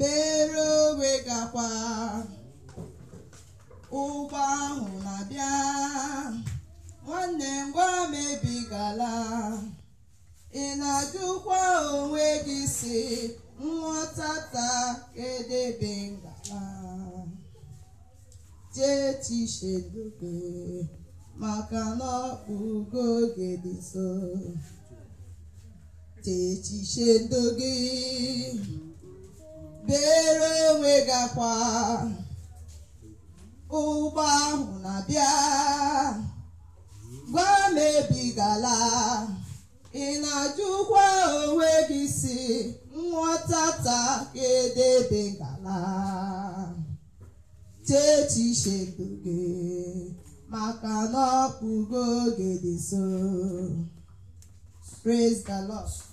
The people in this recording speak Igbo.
bere onwe gakwa akwa ụgbọ ahụ na-abịa nwanne ngwa mebigala ị na-ajụkwa onwe gị si nghọtata kedebe ngala chetishedobe maka na ọkpụgo oge dị nso chetishedo gị ịgakwa ụgbọ ahụ na-abịa gwa m ebigala ị na-ajụkwa onwe gị si nghọtata edebegala chechiche ndụ gị maka na ọkpụgo oge dị so praise the lord